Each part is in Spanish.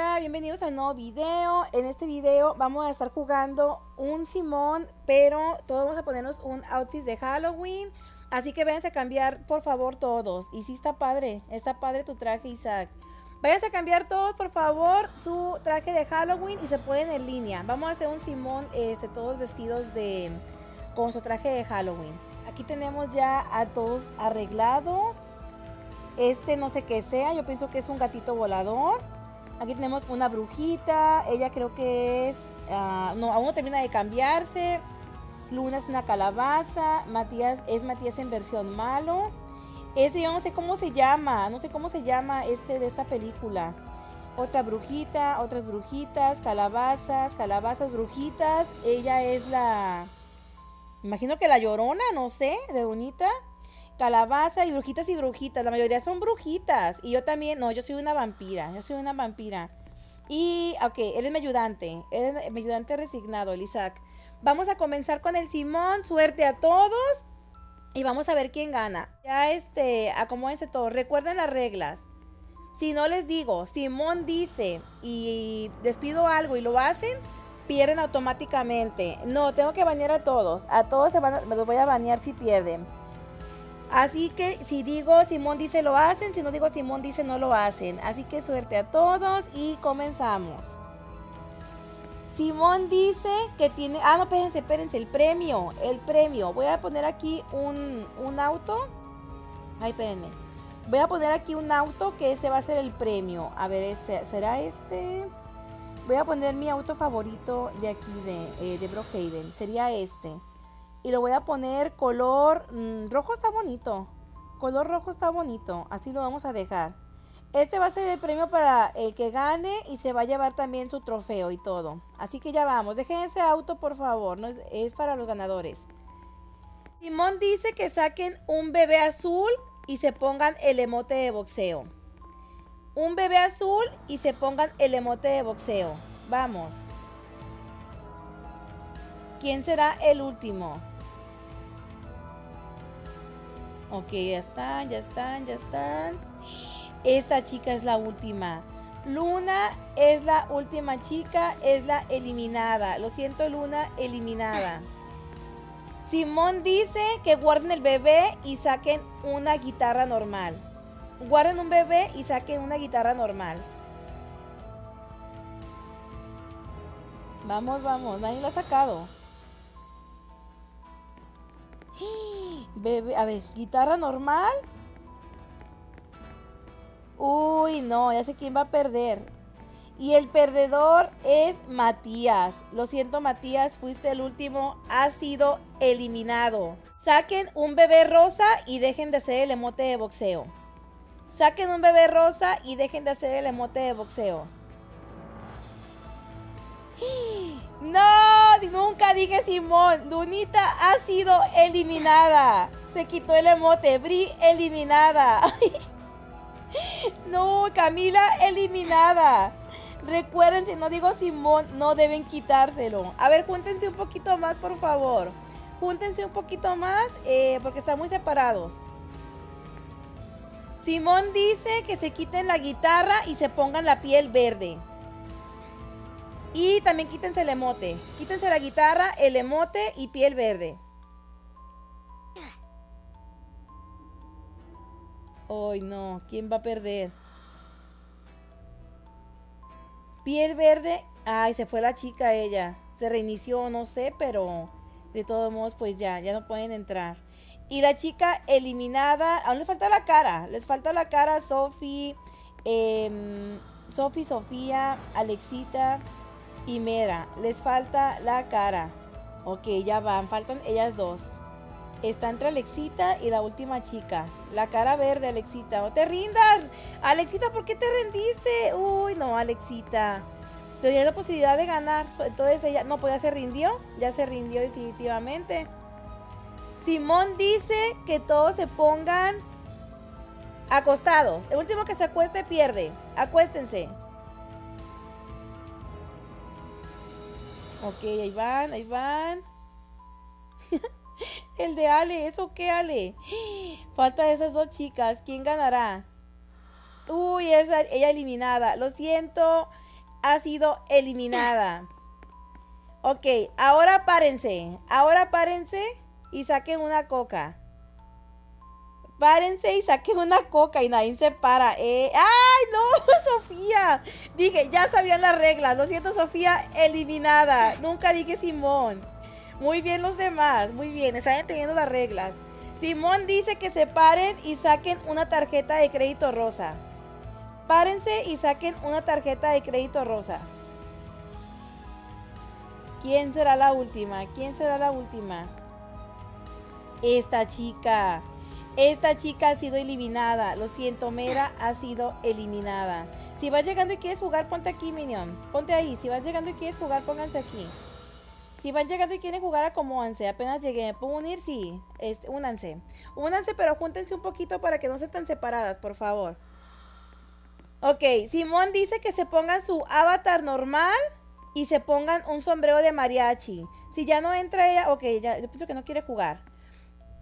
Hola, bienvenidos al nuevo video. En este video vamos a estar jugando un Simón, pero todos vamos a ponernos un outfit de Halloween. Así que váyanse a cambiar, por favor, todos. Y sí está padre, está padre tu traje, Isaac. Váyanse a cambiar todos, por favor, su traje de Halloween y se pueden en línea. Vamos a hacer un Simón, este, todos vestidos de con su traje de Halloween. Aquí tenemos ya a todos arreglados. Este no sé qué sea, yo pienso que es un gatito volador. Aquí tenemos una brujita, ella creo que es, uh, no, aún no termina de cambiarse. Luna es una calabaza, Matías es Matías en versión malo. Este yo no sé cómo se llama, no sé cómo se llama este de esta película. Otra brujita, otras brujitas, calabazas, calabazas, brujitas. Ella es la, imagino que la llorona, no sé, de bonita calabaza y brujitas y brujitas. La mayoría son brujitas. Y yo también, no, yo soy una vampira. Yo soy una vampira. Y, ok, él es mi ayudante. Él es mi ayudante resignado, el Isaac. Vamos a comenzar con el Simón. Suerte a todos. Y vamos a ver quién gana. Ya, este, acomódense todos. Recuerden las reglas. Si no les digo, Simón dice y les pido algo y lo hacen, pierden automáticamente. No, tengo que bañar a todos. A todos se van me los voy a bañar si pierden. Así que si digo Simón dice lo hacen, si no digo Simón dice no lo hacen. Así que suerte a todos y comenzamos. Simón dice que tiene... Ah, no, espérense, espérense, el premio, el premio. Voy a poner aquí un, un auto. Ay, espérenme. Voy a poner aquí un auto que ese va a ser el premio. A ver, este, ¿será este? Voy a poner mi auto favorito de aquí, de, eh, de Brookhaven. Sería este. Y lo voy a poner color mmm, rojo está bonito. Color rojo está bonito. Así lo vamos a dejar. Este va a ser el premio para el que gane y se va a llevar también su trofeo y todo. Así que ya vamos. Dejen ese auto por favor. No es, es para los ganadores. Simón dice que saquen un bebé azul y se pongan el emote de boxeo. Un bebé azul y se pongan el emote de boxeo. Vamos. ¿Quién será el último? Ok, ya están, ya están, ya están. Esta chica es la última. Luna es la última chica, es la eliminada. Lo siento, Luna, eliminada. Simón dice que guarden el bebé y saquen una guitarra normal. Guarden un bebé y saquen una guitarra normal. Vamos, vamos, nadie la ha sacado. Bebé, a ver, guitarra normal. Uy, no, ya sé quién va a perder. Y el perdedor es Matías. Lo siento, Matías, fuiste el último. Has sido eliminado. Saquen un bebé rosa y dejen de hacer el emote de boxeo. Saquen un bebé rosa y dejen de hacer el emote de boxeo. No, nunca dije Simón. Lunita ha sido eliminada. Se quitó el emote. Bri eliminada. No, Camila eliminada. Recuerden, si no digo Simón, no deben quitárselo. A ver, júntense un poquito más, por favor. Júntense un poquito más eh, porque están muy separados. Simón dice que se quiten la guitarra y se pongan la piel verde. Y también quítense el emote. Quítense la guitarra, el emote y piel verde. Ay, no. ¿Quién va a perder? Piel verde. Ay, se fue la chica ella. Se reinició, no sé, pero de todos modos, pues ya, ya no pueden entrar. Y la chica eliminada. Aún les falta la cara. Les falta la cara Sofi. Eh, Sofi, Sofía, Alexita y Mera. Les falta la cara. Ok, ya van. Faltan ellas dos. Está entre Alexita y la última chica. La cara verde, Alexita. ¡No te rindas! Alexita, ¿por qué te rendiste? Uy, no, Alexita. Tenía la posibilidad de ganar. Entonces ella, no, pues ya se rindió. Ya se rindió definitivamente. Simón dice que todos se pongan acostados. El último que se acueste pierde. Acuéstense. Ok, ahí van, ahí van. El de Ale, ¿eso qué, Ale? Falta esas dos chicas. ¿Quién ganará? Uy, esa, ella eliminada. Lo siento. ha sido eliminada. Ok, ahora párense. Ahora párense y saquen una coca. Párense y saquen una coca y nadie se para. Eh. ¡Ay, no, Sofía! Dije, ya sabían las reglas. Lo siento, Sofía, eliminada. Nunca dije Simón. Muy bien los demás, muy bien, están entendiendo las reglas. Simón dice que se paren y saquen una tarjeta de crédito rosa. Párense y saquen una tarjeta de crédito rosa. ¿Quién será la última? ¿Quién será la última? Esta chica. Esta chica ha sido eliminada. Lo siento, Mera ha sido eliminada. Si vas llegando y quieres jugar, ponte aquí, Minion. Ponte ahí. Si vas llegando y quieres jugar, pónganse aquí. Si van llegando y quieren jugar, acomódense. Apenas llegué. ¿Me puedo unir? Sí. Este, únanse. Únanse, pero júntense un poquito para que no estén tan separadas, por favor. Ok, Simón dice que se pongan su avatar normal y se pongan un sombrero de mariachi. Si ya no entra ella, ok, ya, yo pienso que no quiere jugar.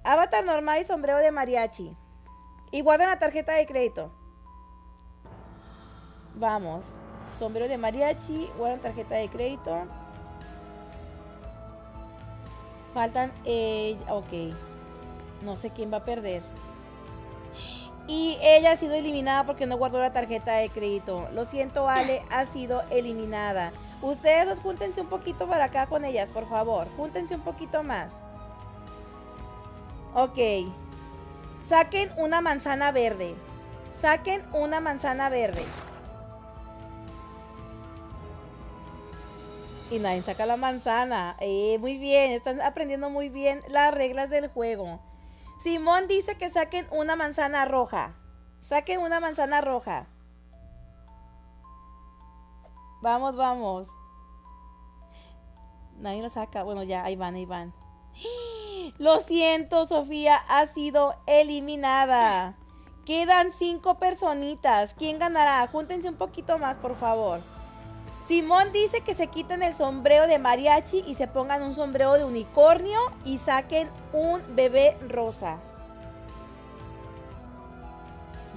Avatar normal y sombrero de mariachi. Y guarden la tarjeta de crédito. Vamos. Sombrero de mariachi, guardan tarjeta de crédito. Faltan, eh, ok. No sé quién va a perder. Y ella ha sido eliminada porque no guardó la tarjeta de crédito. Lo siento, Ale, ha sido eliminada. Ustedes dos júntense un poquito para acá con ellas, por favor. Júntense un poquito más. Ok. Saquen una manzana verde. Saquen una manzana verde. Y nadie saca la manzana. Eh, muy bien, están aprendiendo muy bien las reglas del juego. Simón dice que saquen una manzana roja. Saquen una manzana roja. Vamos, vamos. Nadie la saca. Bueno, ya, ahí van, ahí van. Lo siento, Sofía, ha sido eliminada. Quedan cinco personitas. ¿Quién ganará? Júntense un poquito más, por favor. Simón dice que se quiten el sombrero de mariachi y se pongan un sombrero de unicornio y saquen un bebé rosa.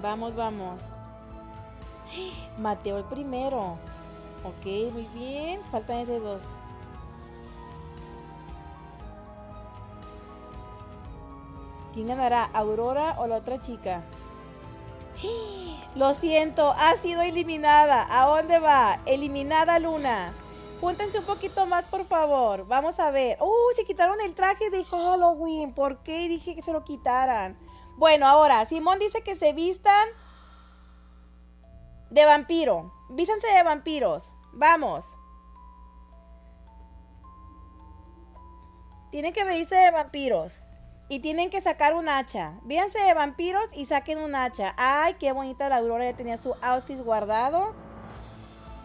Vamos, vamos. Mateo el primero. Ok, muy bien. Faltan esos dos. ¿Quién ganará? ¿Aurora o la otra chica? Lo siento, ha sido eliminada. ¿A dónde va? Eliminada Luna. Júntense un poquito más, por favor. Vamos a ver. ¡Uy! se quitaron el traje de Halloween. ¿Por qué dije que se lo quitaran? Bueno, ahora, Simón dice que se vistan de vampiro. Vístanse de vampiros. Vamos. Tienen que vestirse de vampiros. Y tienen que sacar un hacha. Víanse de vampiros y saquen un hacha. Ay, qué bonita la Aurora. Ya tenía su outfit guardado.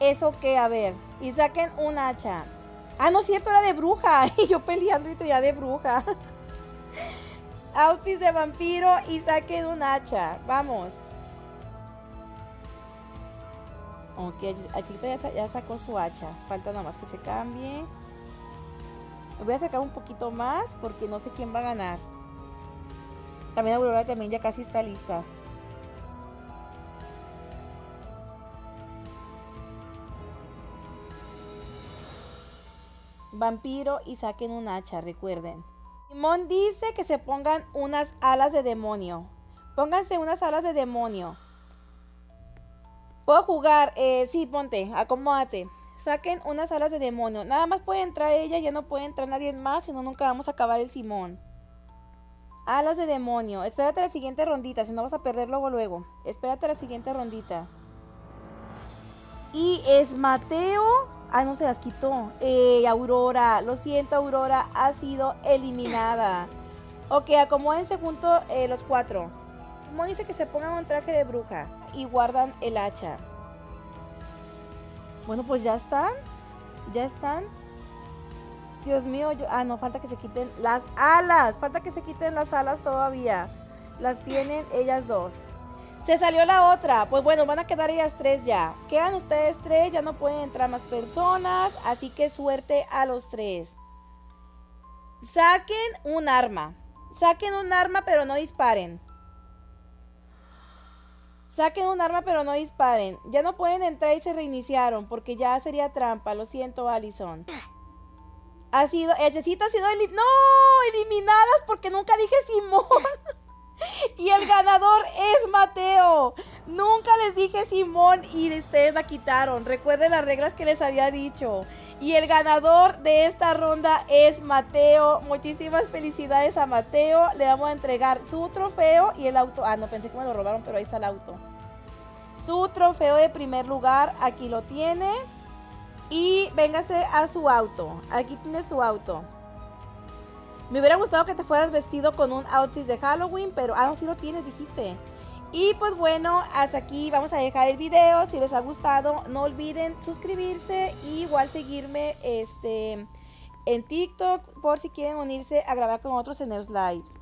Eso que, a ver. Y saquen un hacha. Ah, no es cierto, era de bruja. Y yo peleando y tenía de bruja. outfit de vampiro y saquen un hacha. Vamos. Ok, Chiquita ya, ya sacó su hacha. Falta nada más que se cambie. voy a sacar un poquito más porque no sé quién va a ganar. También Aurora también ya casi está lista. Vampiro y saquen un hacha, recuerden. Simón dice que se pongan unas alas de demonio. Pónganse unas alas de demonio. ¿Puedo jugar? Eh, sí, ponte, acomódate. Saquen unas alas de demonio. Nada más puede entrar ella, ya no puede entrar nadie más, si no nunca vamos a acabar el Simón. Alas de demonio. Espérate la siguiente rondita, si no vas a perder luego luego. Espérate la siguiente rondita. Y es Mateo. Ah, no se las quitó. Eh, Aurora. Lo siento, Aurora. Ha sido eliminada. Ok, acomódense junto eh, los cuatro. Como dice que se pongan un traje de bruja y guardan el hacha. Bueno, pues ya están. Ya están. Dios mío, yo, ah, no, falta que se quiten las alas. Falta que se quiten las alas todavía. Las tienen ellas dos. Se salió la otra. Pues bueno, van a quedar ellas tres ya. Quedan ustedes tres, ya no pueden entrar más personas. Así que suerte a los tres. Saquen un arma. Saquen un arma, pero no disparen. Saquen un arma pero no disparen. Ya no pueden entrar y se reiniciaron porque ya sería trampa. Lo siento, Allison. Ha sido, ha sido no, eliminadas porque nunca dije Simón. y el ganador es Mateo. Nunca les dije Simón y ustedes la quitaron. Recuerden las reglas que les había dicho. Y el ganador de esta ronda es Mateo. Muchísimas felicidades a Mateo. Le vamos a entregar su trofeo y el auto. Ah, no pensé que me lo robaron, pero ahí está el auto. Su trofeo de primer lugar, aquí lo tiene. Y véngase a su auto. Aquí tiene su auto. Me hubiera gustado que te fueras vestido con un outfit de Halloween, pero ah, no, sí lo tienes, dijiste. Y pues bueno, hasta aquí vamos a dejar el video. Si les ha gustado, no olviden suscribirse y igual seguirme este, en TikTok por si quieren unirse a grabar con otros en los lives.